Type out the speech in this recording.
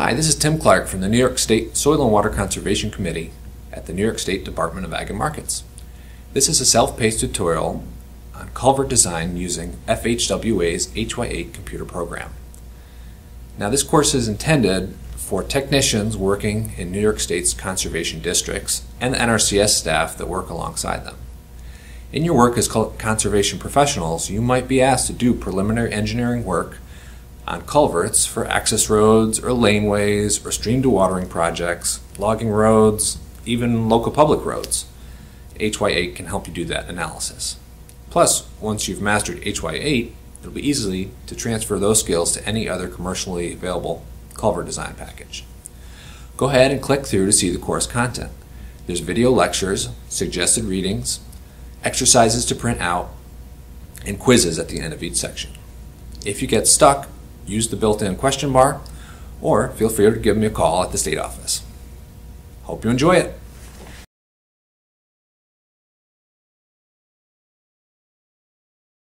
Hi, this is Tim Clark from the New York State Soil and Water Conservation Committee at the New York State Department of Ag and Markets. This is a self-paced tutorial on culvert design using FHWA's HY8 computer program. Now this course is intended for technicians working in New York State's conservation districts and the NRCS staff that work alongside them. In your work as conservation professionals, you might be asked to do preliminary engineering work on culverts for access roads or laneways or stream dewatering projects, logging roads, even local public roads. HY8 can help you do that analysis. Plus, once you've mastered HY8, it'll be easy to transfer those skills to any other commercially available culvert design package. Go ahead and click through to see the course content. There's video lectures, suggested readings, exercises to print out, and quizzes at the end of each section. If you get stuck, use the built-in question bar, or feel free to give me a call at the state office. Hope you enjoy it.